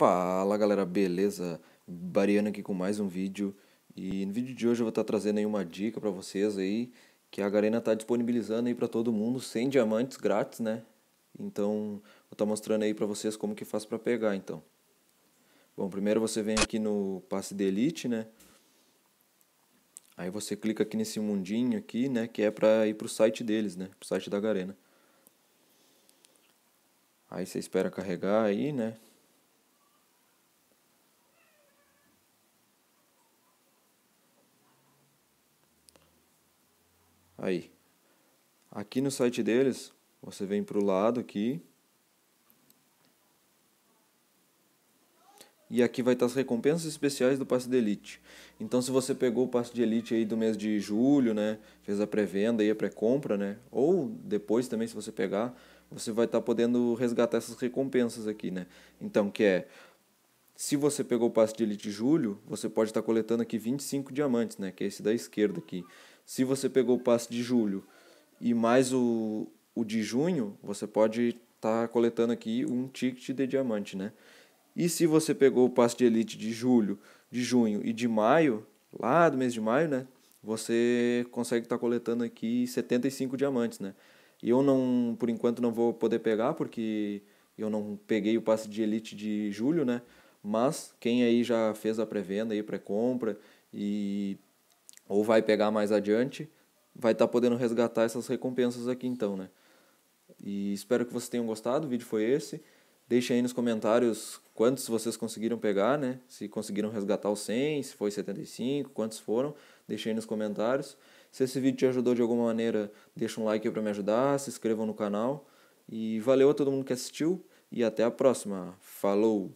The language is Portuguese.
Fala galera, beleza? Bariano aqui com mais um vídeo e no vídeo de hoje eu vou estar trazendo aí uma dica para vocês aí que a Garena está disponibilizando aí para todo mundo 100 diamantes grátis, né? Então vou estar mostrando aí para vocês como que faz para pegar então. Bom, primeiro você vem aqui no passe de elite, né? Aí você clica aqui nesse mundinho aqui, né, que é para ir pro site deles, né, pro site da Garena. Aí você espera carregar aí, né? Aí. Aqui no site deles, você vem para o lado aqui. E aqui vai estar as recompensas especiais do passe de elite. Então se você pegou o passe de elite aí do mês de julho, né, fez a pré-venda e a pré-compra, né, ou depois também se você pegar, você vai estar podendo resgatar essas recompensas aqui, né? Então, que é se você pegou o passe de elite de julho, você pode estar coletando aqui 25 diamantes, né, que é esse da esquerda aqui. Se você pegou o passe de julho e mais o, o de junho, você pode estar tá coletando aqui um ticket de diamante, né? E se você pegou o passe de elite de julho, de junho e de maio, lá do mês de maio, né? Você consegue estar tá coletando aqui 75 diamantes, né? E eu não, por enquanto, não vou poder pegar porque eu não peguei o passe de elite de julho, né? Mas quem aí já fez a pré-venda aí, pré-compra e ou vai pegar mais adiante, vai estar tá podendo resgatar essas recompensas aqui então, né? E espero que vocês tenham gostado, o vídeo foi esse. Deixem aí nos comentários quantos vocês conseguiram pegar, né? Se conseguiram resgatar os 100, se foi 75, quantos foram. Deixem aí nos comentários. Se esse vídeo te ajudou de alguma maneira, deixa um like para me ajudar, se inscrevam no canal. E valeu a todo mundo que assistiu e até a próxima. Falou!